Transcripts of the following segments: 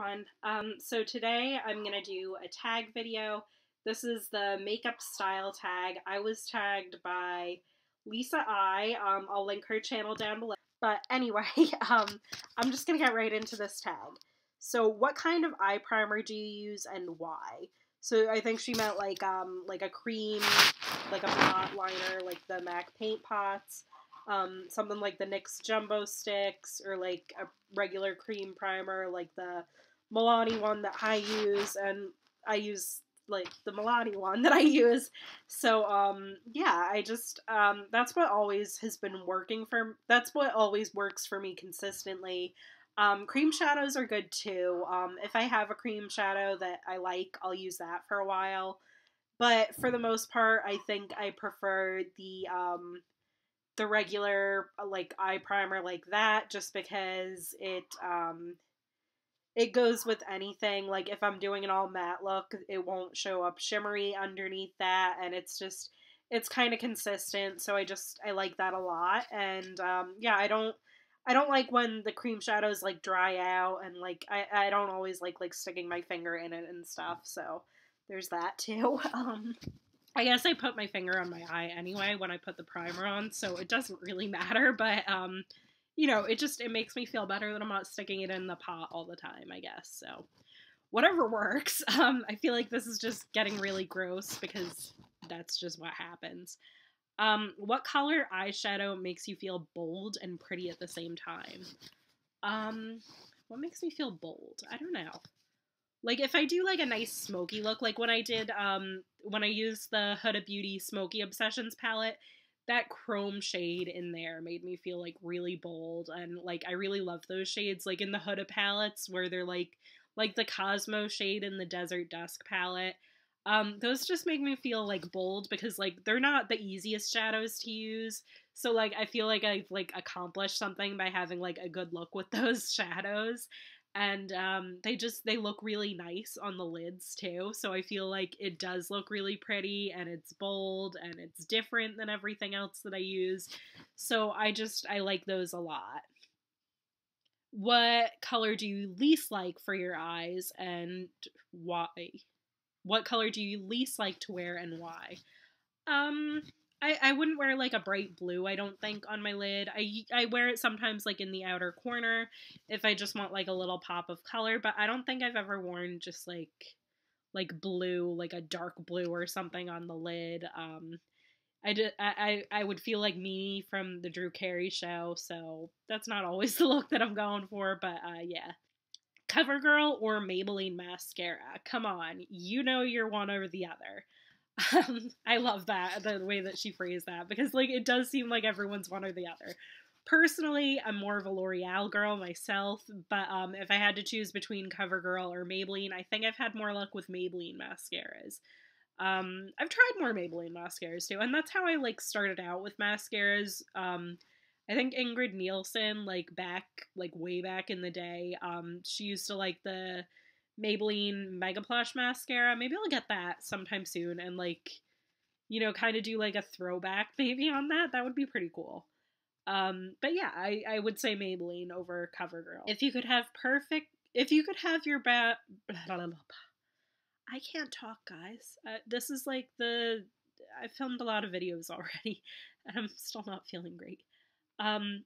everyone. Um, so today I'm going to do a tag video. This is the makeup style tag. I was tagged by Lisa I. Um, I'll link her channel down below. But anyway, um, I'm just going to get right into this tag. So what kind of eye primer do you use and why? So I think she meant like um like a cream, like a pot liner, like the MAC paint pots um, something like the NYX Jumbo Sticks or like a regular cream primer like the Milani one that I use and I use like the Milani one that I use. So um yeah, I just um that's what always has been working for that's what always works for me consistently. Um cream shadows are good too. Um if I have a cream shadow that I like, I'll use that for a while. But for the most part, I think I prefer the um the regular uh, like eye primer like that just because it um it goes with anything like if i'm doing an all matte look it won't show up shimmery underneath that and it's just it's kind of consistent so i just i like that a lot and um yeah i don't i don't like when the cream shadows like dry out and like i i don't always like like sticking my finger in it and stuff so there's that too um I guess I put my finger on my eye anyway when I put the primer on, so it doesn't really matter, but um you know, it just it makes me feel better that I'm not sticking it in the pot all the time, I guess. So whatever works. Um I feel like this is just getting really gross because that's just what happens. Um what color eyeshadow makes you feel bold and pretty at the same time? Um what makes me feel bold? I don't know. Like if I do like a nice smoky look, like when I did um when I used the Huda Beauty Smoky Obsessions palette, that chrome shade in there made me feel like really bold and like I really love those shades like in the Huda palettes where they're like like the Cosmo shade in the Desert Dusk palette. Um, those just make me feel like bold because like they're not the easiest shadows to use. So like I feel like I've like accomplished something by having like a good look with those shadows and um, they just they look really nice on the lids too so i feel like it does look really pretty and it's bold and it's different than everything else that i use so i just i like those a lot. What color do you least like for your eyes and why? What color do you least like to wear and why? Um I, I wouldn't wear like a bright blue, I don't think, on my lid. I, I wear it sometimes like in the outer corner if I just want like a little pop of color, but I don't think I've ever worn just like like blue, like a dark blue or something on the lid. Um I, did, I, I would feel like me from the Drew Carey show, so that's not always the look that I'm going for, but uh, yeah. CoverGirl or Maybelline mascara? Come on, you know you're one or the other. Um, I love that the way that she phrased that because like it does seem like everyone's one or the other. Personally, I'm more of a L'Oreal girl myself, but um, if I had to choose between CoverGirl or Maybelline, I think I've had more luck with Maybelline mascaras. Um, I've tried more Maybelline mascaras too, and that's how I like started out with mascaras. Um, I think Ingrid Nilsen, like back, like way back in the day, um, she used to like the Maybelline Mega Plush mascara. Maybe I'll get that sometime soon and like, you know, kind of do like a throwback maybe on that. That would be pretty cool. Um, but yeah, I, I would say Maybelline over CoverGirl. If you could have perfect, if you could have your ba- I can't talk, guys. Uh, this is like the, I filmed a lot of videos already, and I'm still not feeling great. Um,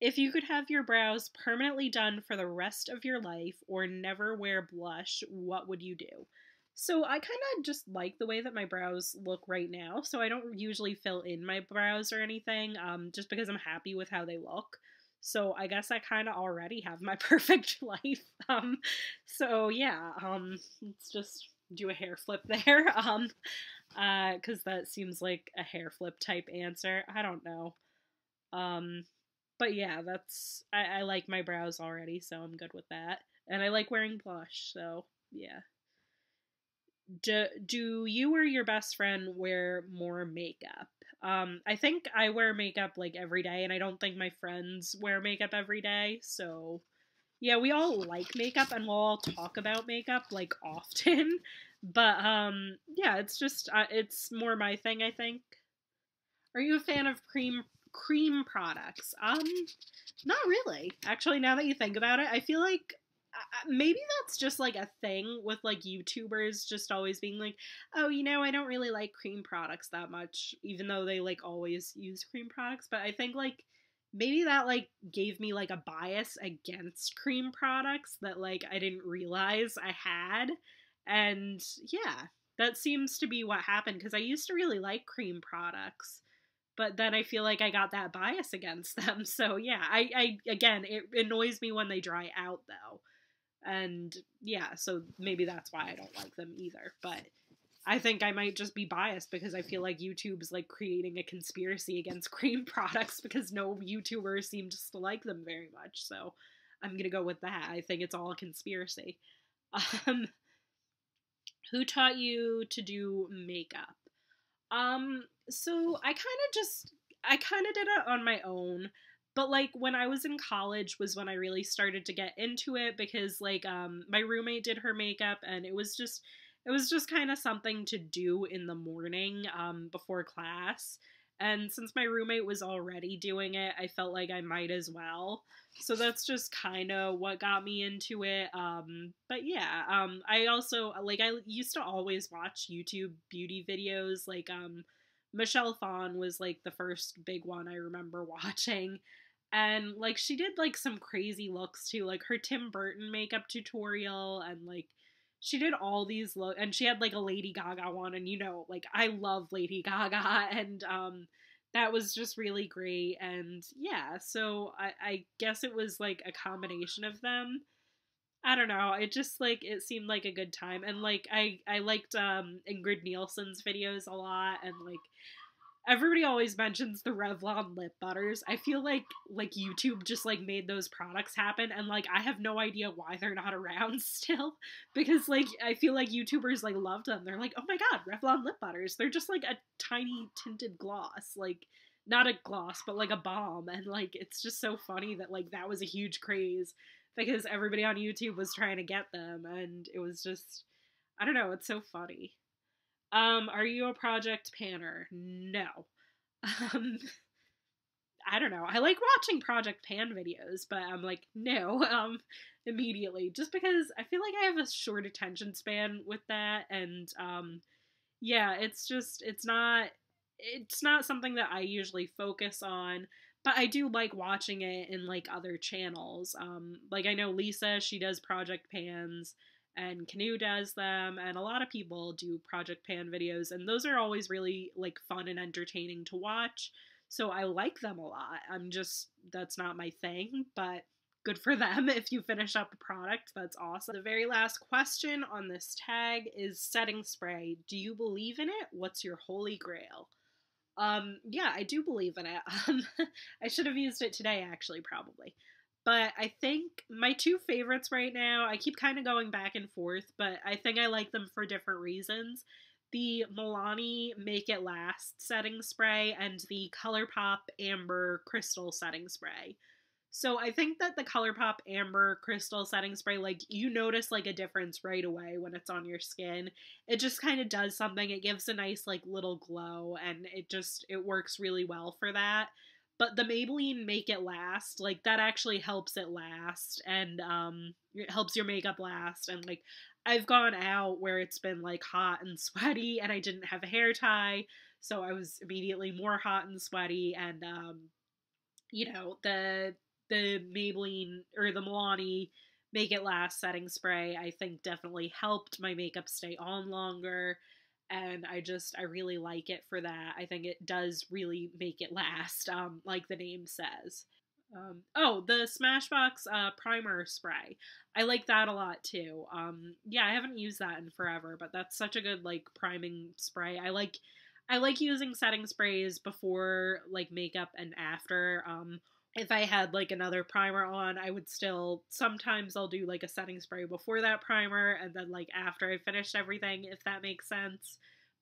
if you could have your brows permanently done for the rest of your life or never wear blush, what would you do? So I kind of just like the way that my brows look right now. So I don't usually fill in my brows or anything, um, just because I'm happy with how they look. So I guess I kind of already have my perfect life. Um, so yeah, um, let's just do a hair flip there. Um, uh, because that seems like a hair flip type answer. I don't know. Um, but yeah, that's I, I like my brows already, so I'm good with that. And I like wearing blush, so yeah. Do do you or your best friend wear more makeup? Um, I think I wear makeup like every day, and I don't think my friends wear makeup every day. So, yeah, we all like makeup, and we'll all talk about makeup like often. But um, yeah, it's just uh, it's more my thing. I think. Are you a fan of cream cream products? Um, not really. Actually, now that you think about it, I feel like maybe that's just like a thing with like YouTubers just always being like, oh, you know, I don't really like cream products that much, even though they like always use cream products. But I think like maybe that like gave me like a bias against cream products that like I didn't realize I had. And yeah, that seems to be what happened because I used to really like cream products but then I feel like I got that bias against them. So yeah, I, I again, it annoys me when they dry out though. And yeah, so maybe that's why I don't like them either. But I think I might just be biased because I feel like YouTube's like creating a conspiracy against cream products because no YouTuber seems to like them very much. So I'm gonna go with that. I think it's all a conspiracy. Um, who taught you to do makeup? Um, so I kind of just I kind of did it on my own. But like when I was in college was when I really started to get into it because like um my roommate did her makeup and it was just it was just kind of something to do in the morning um before class. And since my roommate was already doing it, I felt like I might as well. So that's just kind of what got me into it. Um, but yeah, um, I also like I used to always watch YouTube beauty videos. Like um, Michelle Phan was like the first big one I remember watching. And like she did like some crazy looks too, like her Tim Burton makeup tutorial and like she did all these look and she had like a Lady Gaga one and you know like I love Lady Gaga and um that was just really great and yeah so I, I guess it was like a combination of them. I don't know it just like it seemed like a good time and like I I liked um Ingrid Nilsen's videos a lot and like everybody always mentions the Revlon lip butters. I feel like like YouTube just like made those products happen and like I have no idea why they're not around still because like I feel like YouTubers like loved them. They're like, "Oh my god, Revlon lip butters. They're just like a tiny tinted gloss." Like not a gloss, but like a balm and like it's just so funny that like that was a huge craze because everybody on YouTube was trying to get them and it was just I don't know, it's so funny. Um, are you a project panner? No. Um, I don't know. I like watching Project Pan videos, but I'm like, no, um, immediately. Just because I feel like I have a short attention span with that, and um, yeah, it's just it's not it's not something that I usually focus on. But I do like watching it in like other channels. Um, like I know Lisa, she does Project Pans and Canoe does them, and a lot of people do Project Pan videos, and those are always really like fun and entertaining to watch. So I like them a lot. I'm just that's not my thing, but good for them if you finish up a product. That's awesome. The very last question on this tag is setting spray. Do you believe in it? What's your holy grail? Um, yeah, I do believe in it. Um, I should have used it today, actually, probably. But I think my two favorites right now, I keep kind of going back and forth, but I think I like them for different reasons. The Milani Make It Last setting spray and the ColourPop Amber Crystal setting spray. So I think that the ColourPop Amber Crystal setting spray, like you notice like a difference right away when it's on your skin. It just kind of does something. It gives a nice like little glow and it just it works really well for that. But the Maybelline Make It Last, like that actually helps it last and um it helps your makeup last and like I've gone out where it's been like hot and sweaty and I didn't have a hair tie, so I was immediately more hot and sweaty and um you know, the the Maybelline or the Milani Make It Last setting spray I think definitely helped my makeup stay on longer and I just I really like it for that. I think it does really make it last, um, like the name says. Um, oh, the Smashbox uh, primer spray. I like that a lot too. Um, yeah, I haven't used that in forever, but that's such a good like priming spray. I like I like using setting sprays before like makeup and after. Um, if I had like another primer on, I would still sometimes I'll do like a setting spray before that primer and then like after I finished everything, if that makes sense.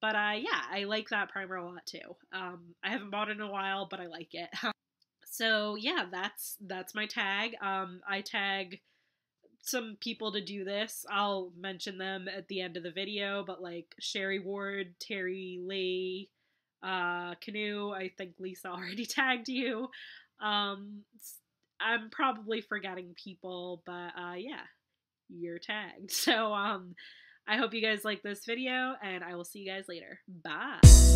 But uh yeah, I like that primer a lot too. Um I haven't bought it in a while, but I like it. so yeah, that's that's my tag. Um I tag some people to do this. I'll mention them at the end of the video, but like Sherry Ward, Terry Lee, uh, Canoe, I think Lisa already tagged you. Um, I'm probably forgetting people, but uh, yeah. you're tagged. So um I hope you guys like this video and I will see you guys later. Bye.